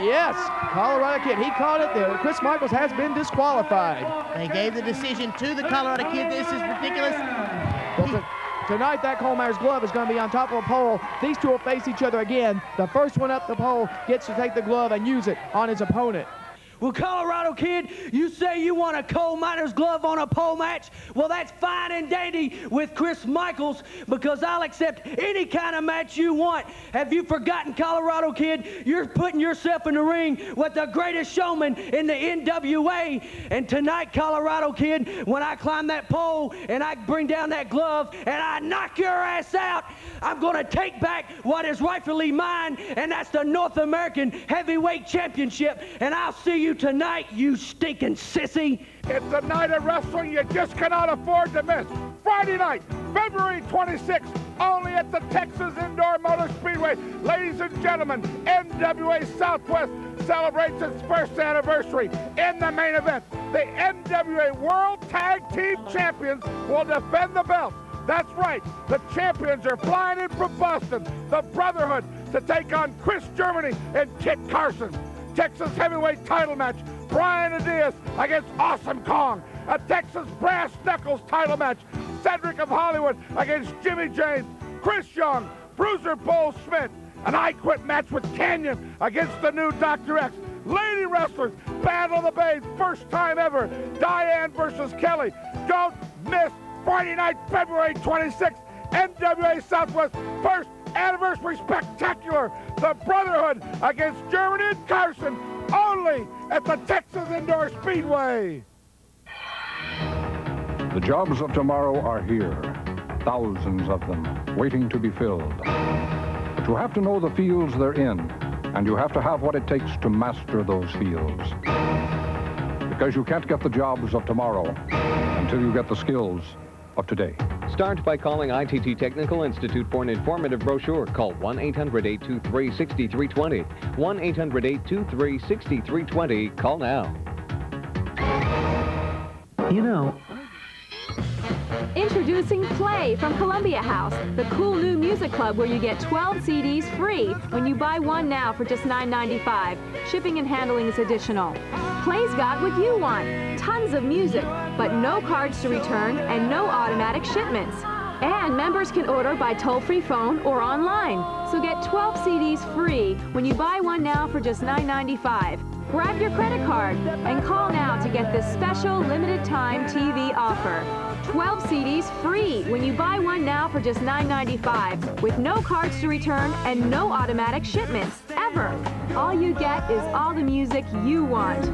Yes, Colorado kid. He caught it there. Chris Michaels has been disqualified. They gave the decision to the Colorado Kid. This is ridiculous. To- tonight, that Coal Miner's glove is going to be on top of a pole. These two will face each other again. The first one up the pole gets to take the glove and use it on his opponent. Well, Colorado kid, you say you want a coal miner's glove on a pole match? Well, that's fine and dandy with Chris Michaels because I'll accept any kind of match you want. Have you forgotten, Colorado kid? You're putting yourself in the ring with the greatest showman in the NWA. And tonight, Colorado kid, when I climb that pole and I bring down that glove and I knock your ass out, I'm going to take back what is rightfully mine, and that's the North American Heavyweight Championship. And I'll see you tonight, you stinking sissy. It's a night of wrestling you just cannot afford to miss. Friday night, February 26th, only at the Texas Indoor Motor Speedway. Ladies and gentlemen, NWA Southwest celebrates its first anniversary. In the main event, the NWA World Tag Team Champions will defend the belt. That's right, the champions are flying in from Boston, the Brotherhood, to take on Chris Germany and Kit Carson. Texas heavyweight title match. Brian Adias against Awesome Kong. A Texas brass knuckles title match. Cedric of Hollywood against Jimmy James. Chris Young, Bruiser Bull Schmidt. An I Quit match with Canyon against the new Dr. X. Lady wrestlers, Battle of the Bay, first time ever. Diane versus Kelly. Don't miss Friday night, February 26th. NWA Southwest first anniversary spectacular. The Brotherhood against Germany and Carson only at the Texas Indoor Speedway. The jobs of tomorrow are here, thousands of them, waiting to be filled. But you have to know the fields they're in, and you have to have what it takes to master those fields. Because you can't get the jobs of tomorrow until you get the skills of today. Start by calling ITT Technical Institute for an informative brochure. Call 1-800-823-6320. 1-800-823-6320. Call now. You know, Introducing Play from Columbia House, the cool new music club where you get 12 CDs free when you buy one now for just $9.95. Shipping and handling is additional. Play's got what you want, tons of music, but no cards to return and no automatic shipments. And members can order by toll-free phone or online. So get 12 CDs free when you buy one now for just $9.95. Grab your credit card and call now to get this special limited time TV offer. 12 CDs free when you buy one now for just $9.95 with no cards to return and no automatic shipments, ever. All you get is all the music you want.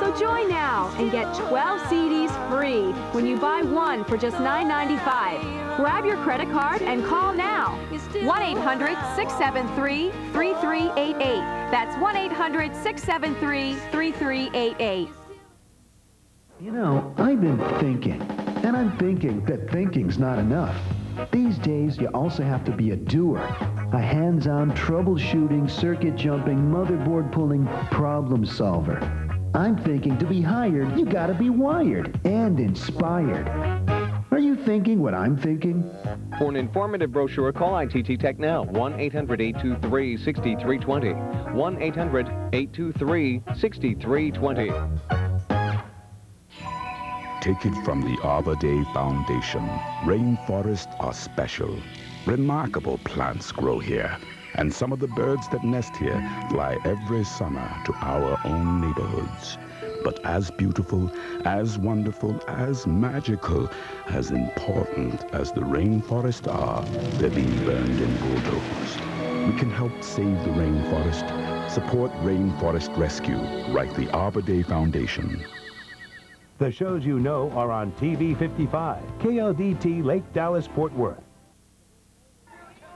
So join now and get 12 CDs free when you buy one for just $9.95. Grab your credit card and call now. 1-800-673-3388. That's 1-800-673-3388. You know, I've been thinking, and I'm thinking that thinking's not enough. These days, you also have to be a doer, a hands-on troubleshooting, circuit jumping, motherboard pulling problem solver. I'm thinking to be hired, you gotta be wired and inspired. Are you thinking what I'm thinking? For an informative brochure, call ITT Tech now, 1-800-823-6320. 1-800-823-6320. Take it from the Arbor Day Foundation. Rainforests are special. Remarkable plants grow here. And some of the birds that nest here fly every summer to our own neighborhoods. But as beautiful, as wonderful, as magical, as important as the rainforests are, they're being burned and bulldozed. We can help save the rainforest. Support Rainforest Rescue. Write the Arbor Day Foundation. The shows you know are on TV 55, KLDT Lake Dallas Fort Worth.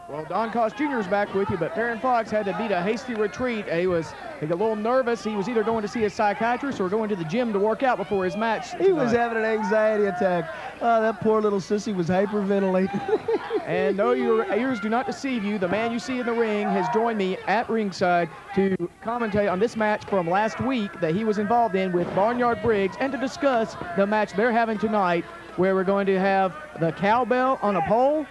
Well, Don Cost Jr. is back with you, but Farron Fox had to beat a hasty retreat. He was he got a little nervous. He was either going to see a psychiatrist or going to the gym to work out before his match. He was having an anxiety attack. Oh, that poor little sissy was hyperventilating. And no, your ears do not deceive you. The man you see in the ring has joined me at ringside to commentate on this match from last week that he was involved in with Barnyard Briggs and to discuss the match they're having tonight where we're going to have the cowbell on a pole.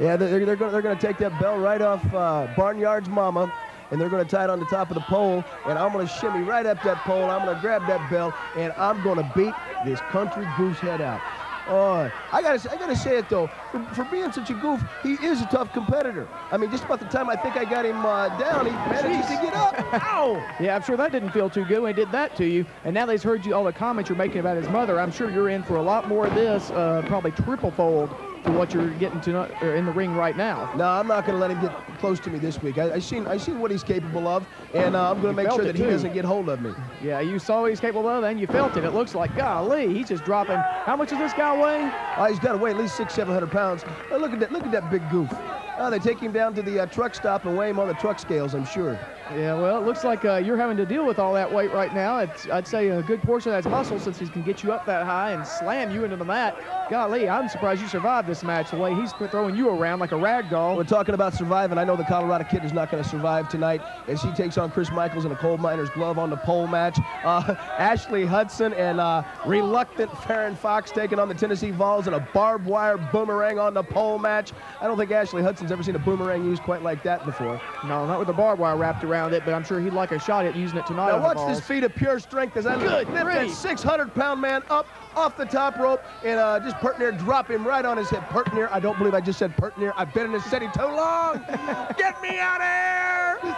Yeah, they're, they're going they're to take that bell right off uh, Barnyard's mama, and they're going to tie it on the top of the pole, and I'm going to shimmy right up that pole. I'm going to grab that bell, and I'm going to beat this country goose head out. Oh, I gotta, I gotta say it though. For, for being such a goof, he is a tough competitor. I mean, just about the time I think I got him uh, down, he manages to get up. Ow! Yeah, I'm sure that didn't feel too good when he did that to you. And now they've heard you all the comments you're making about his mother. I'm sure you're in for a lot more of this, uh, probably triple fold to what you're getting to or in the ring right now. No, I'm not going to let him get close to me this week. I, I seen, I seen what he's capable of, and uh, I'm going to make sure that he doesn't get hold of me. Yeah, you saw what he's capable of, and you felt it. It looks like, golly, he's just dropping. How much does this guy weigh? Oh, he's got to weigh at least six, seven hundred pounds. Oh, look at that! Look at that big goof. Oh, they take him down to the uh, truck stop and weigh him on the truck scales. I'm sure. Yeah, well, it looks like uh, you're having to deal with all that weight right now. It's, I'd say a good portion of that's muscle since he can get you up that high and slam you into the mat. Golly, I'm surprised you survived this match the way he's throwing you around like a rag doll. We're talking about surviving. I know the Colorado kid is not going to survive tonight as he takes on Chris Michaels in a coal miner's glove on the pole match. Uh, Ashley Hudson and uh, reluctant Farron Fox taking on the Tennessee Vols in a barbed wire boomerang on the pole match. I don't think Ashley Ever seen a boomerang used quite like that before. No, not with the barbed wire wrapped around it, but I'm sure he'd like a shot at using it tonight. Now watch this feat of pure strength as I lift that grief. 600-pound man up off the top rope and uh, just pert near drop him right on his head. Pert near, I don't believe I just said pert near. I've been in this city too long. Get me out of here!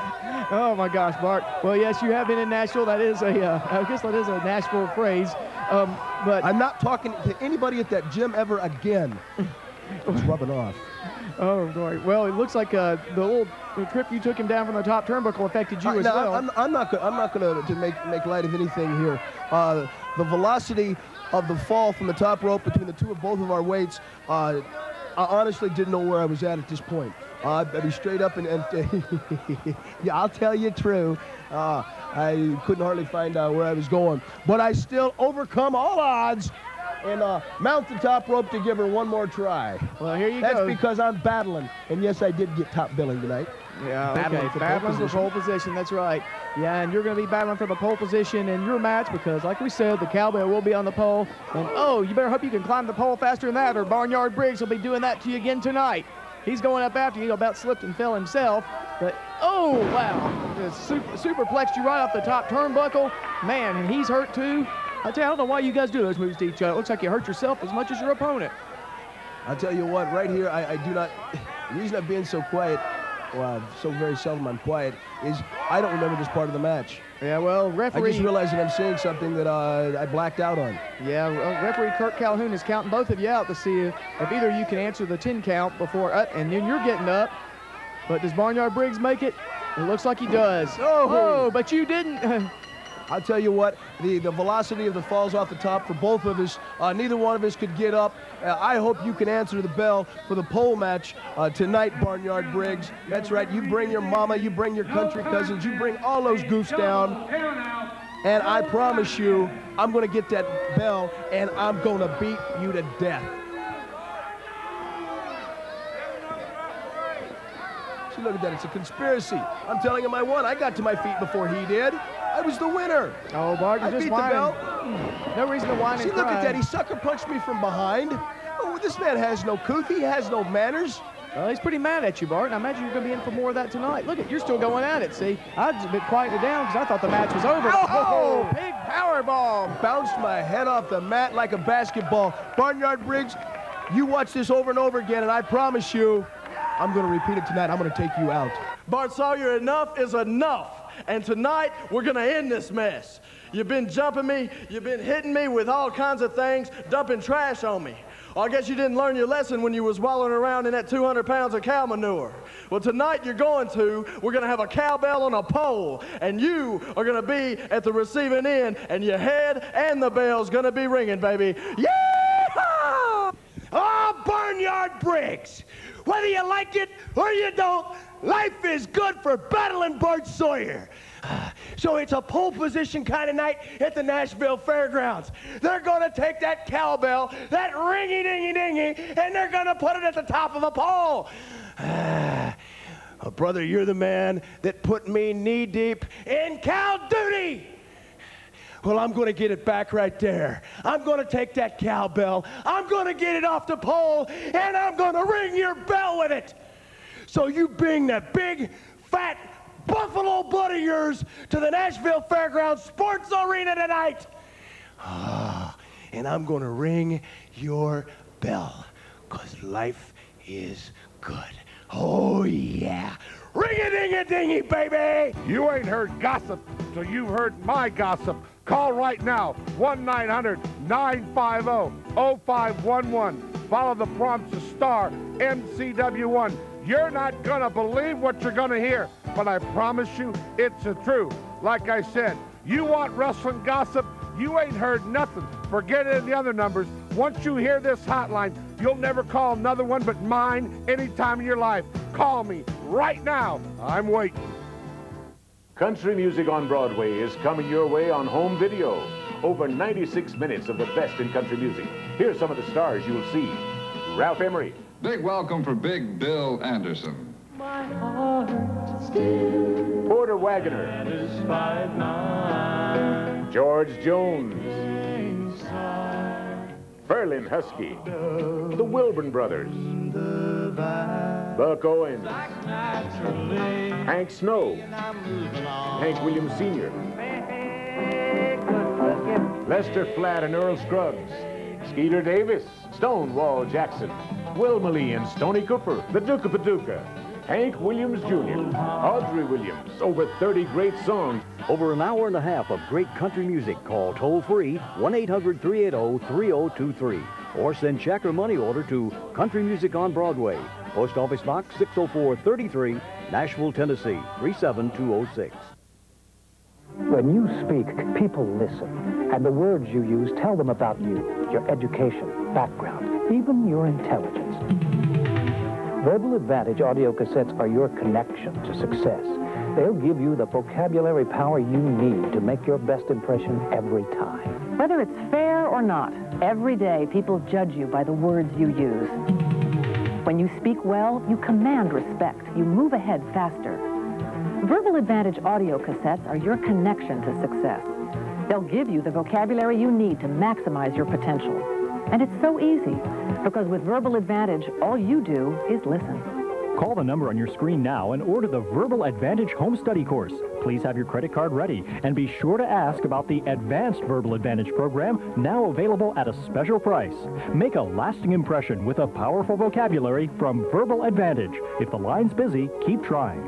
Oh my gosh, Bart. Well, yes, you have been in Nashville. That is a, uh, I guess that is a Nashville phrase. Um, but I'm not talking to anybody at that gym ever again. It's rubbing off. Oh boy. Well, it looks like uh, the little the trip you took him down from the top turnbuckle affected you as no, well. I'm, I'm not. I'm not going to make make light of anything here. Uh, the velocity of the fall from the top rope between the two of both of our weights. Uh, I honestly didn't know where I was at at this point. Uh, I'd be straight up and, and yeah, I'll tell you true. Uh, I couldn't hardly find out where I was going, but I still overcome all odds and uh, mount the top rope to give her one more try. Well, here you That's go. That's because I'm battling, and yes, I did get top billing tonight. Yeah, Battling okay. for pole battling for position. pole position. That's right. Yeah, and you're going to be battling for the pole position in your match because, like we said, the cowbell will be on the pole. And oh, you better hope you can climb the pole faster than that, or Barnyard Briggs will be doing that to you again tonight. He's going up after you. He about slipped and fell himself. But oh wow, super, superplexed you right off the top turnbuckle, man. And he's hurt too. I tell you, I don't know why you guys do those moves to each other. It looks like you hurt yourself as much as your opponent. I'll tell you what, right here, I, I do not. The reason I'm being so quiet, well, so very seldom I'm quiet, is I don't remember this part of the match. Yeah, well, referee... I just realized that I'm seeing something that uh, I blacked out on. Yeah, well, referee Kurt Calhoun is counting both of you out to see if, if either you can answer the 10 count before, uh, and then you're getting up. But does Barnyard Briggs make it? It looks like he does. Oh, but you didn't. I'll tell you what, the, the velocity of the falls off the top for both of us, uh, neither one of us could get up. Uh, I hope you can answer the bell for the pole match uh, tonight, Barnyard Briggs. That's right, you bring your mama, you bring your country cousins, you bring all those goofs down. And I promise you, I'm going to get that bell and I'm going to beat you to death. See, look at that. It's a conspiracy. I'm telling him I won. I got to my feet before he did. I was the winner. Oh, Bart, I you're just beat whining. the bell. No reason to whine See, and look cry. at that. He sucker punched me from behind. Oh, this man has no couth. He has no manners. Well, he's pretty mad at you, Bart, and I imagine you're going to be in for more of that tonight. Look, at you're still going at it, see? I just been quieted down because I thought the match was over. Oh! big power ball. Bounced my head off the mat like a basketball. Barnyard Briggs, you watch this over and over again, and I promise you, I'm going to repeat it tonight. I'm going to take you out. Bart Sawyer, enough is enough. And tonight, we're going to end this mess. You've been jumping me, you've been hitting me with all kinds of things, dumping trash on me. Well, I guess you didn't learn your lesson when you was wallowing around in that 200 pounds of cow manure. Well, tonight you're going to. We're going to have a cowbell on a pole, and you are going to be at the receiving end, and your head and the bell's going to be ringing, baby. Yeah! Oh, Barnyard Briggs! Whether you like it or you don't, life is good for battling Bart Sawyer. So it's a pole position kind of night at the Nashville Fairgrounds. They're going to take that cowbell, that ringy dingy dingy, and they're going to put it at the top of a pole. Oh, brother, you're the man that put me knee deep in cow duty. Well, I'm going to get it back right there. I'm going to take that cowbell. I'm going to get it off the pole, and I'm going to ring your bell with it. So you bring that big, fat buffalo butt of yours to the Nashville Fairgrounds Sports Arena tonight. Ah, and I'm going to ring your bell, because life is good. Oh, yeah. Ring-a-ding-a-dingy, baby! You ain't heard gossip, till you've heard my gossip. Call right now, 1-900-950-0511. Follow the prompts to star MCW1. You're not going to believe what you're going to hear, but I promise you it's the truth. Like I said, you want wrestling gossip? You ain't heard nothing. Forget it in the other numbers. Once you hear this hotline, you'll never call another one but mine any time in your life. Call me right now. I'm waiting. Country Music on Broadway is coming your way on home video. Over 96 minutes of the best in country music. Here's some of the stars you'll see. Ralph Emery. Big welcome for Big Bill Anderson. My heart still Porter Wagoner. George Jones. Ferlin Husky. The Wilburn Brothers. Buck Owens. Hank Snow. Hank Williams Sr. Lester Flatt and Earl Scruggs. Skeeter Davis. Stonewall Jackson. Wilma Lee and Stony Cooper. The Duke of Paducah. Hank Williams Jr., Audrey Williams, over 30 great songs. Over an hour and a half of great country music. Call toll free 1 800 380 3023 or send check or money order to Country Music on Broadway, Post Office Box 60433, Nashville, Tennessee 37206. When you speak, people listen, and the words you use tell them about you, your education, background, even your intelligence. Verbal Advantage audio cassettes are your connection to success. They'll give you the vocabulary power you need to make your best impression every time. Whether it's fair or not, every day people judge you by the words you use. When you speak well, you command respect. You move ahead faster. Verbal Advantage audio cassettes are your connection to success. They'll give you the vocabulary you need to maximize your potential. And it's so easy, because with Verbal Advantage, all you do is listen. Call the number on your screen now and order the Verbal Advantage Home Study Course. Please have your credit card ready and be sure to ask about the Advanced Verbal Advantage program now available at a special price. Make a lasting impression with a powerful vocabulary from Verbal Advantage. If the line's busy, keep trying.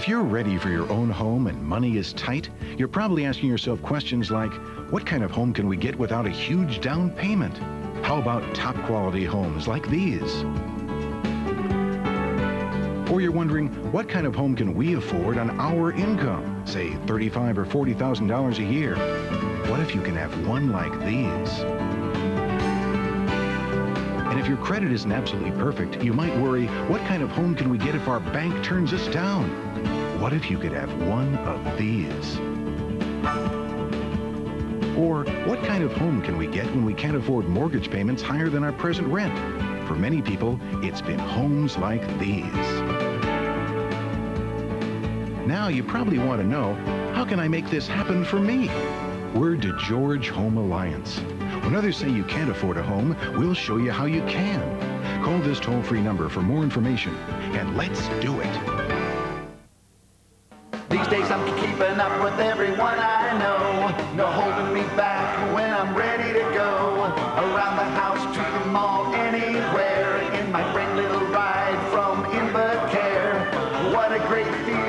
If you're ready for your own home and money is tight, you're probably asking yourself questions like, what kind of home can we get without a huge down payment? How about top quality homes like these? Or you're wondering, what kind of home can we afford on our income? Say 35 or $40,000 a year. What if you can have one like these? And if your credit isn't absolutely perfect, you might worry, what kind of home can we get if our bank turns us down? What if you could have one of these? Or what kind of home can we get when we can't afford mortgage payments higher than our present rent? For many people, it's been homes like these. Now you probably want to know, how can I make this happen for me? Word to George Home Alliance. When others say you can't afford a home, we'll show you how you can. Call this toll-free number for more information, and let's do it. Days I'm keeping up with everyone I know. No holding me back when I'm ready to go. Around the house, to the mall, anywhere. In my great little ride from Invacare. What a great feeling,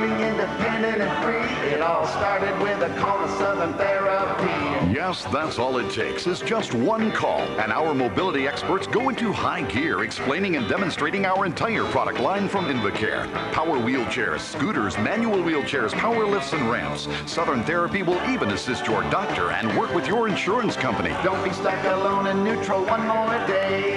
independent and free. It all started with a call to Southern Therapy. Yes, that's all it takes is just one call, and our mobility experts go into high gear explaining and demonstrating our entire product line from Invacare. Power wheelchairs, scooters, manual wheelchairs, power lifts, and ramps. Southern Therapy will even assist your doctor and work with your insurance company. Don't be stuck alone in neutral one more day.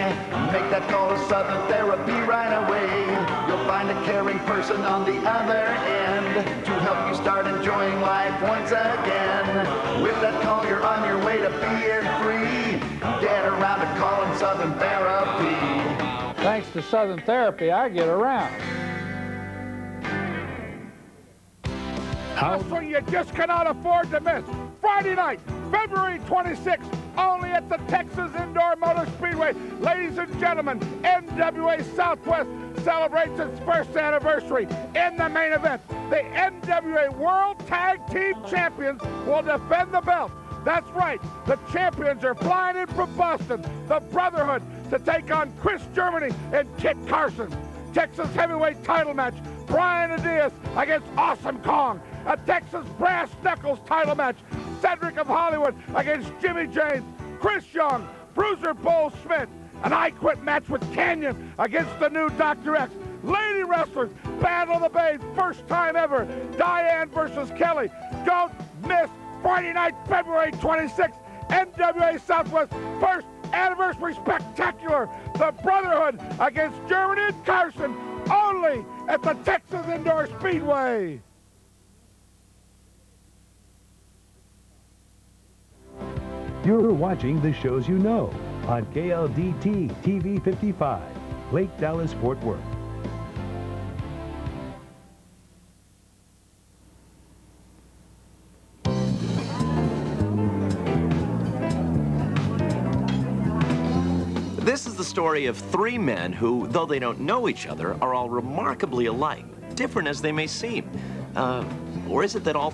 Make that call to Southern Therapy right away. You'll find a caring person on the other end to help you start enjoying life once again. With that call, you're on your way to being free. Get around to calling Southern Therapy. Thanks to Southern Therapy, I get around. That's one you just cannot afford to miss. Friday night, February 26th, only at the Texas Indoor Motor Speedway. Ladies and gentlemen, NWA Southwest celebrates its first anniversary. In the main event, the NWA World Tag Team Champions will defend the belt. That's right, the champions are flying in from Boston, the Brotherhood, to take on Chris Germany and Kit Carson. Texas heavyweight title match, Brian Adias against Awesome Kong. A Texas brass knuckles title match, Cedric of Hollywood against Jimmy James. Chris Young, Bruiser Bull Smith. An I Quit match with Canyon against the new Dr. X. Lady wrestlers, Battle of the Bay, first time ever. Diane versus Kelly. Don't miss Friday night, February 26th, NWA Southwest first anniversary spectacular. The Brotherhood against Germany and Carson, only at the Texas Indoor Speedway. You're watching the shows you know on KLDT TV 55, Lake Dallas, Fort Worth. This is the story of three men who, though they don't know each other, are all remarkably alike, different as they may seem. Uh, or is it that all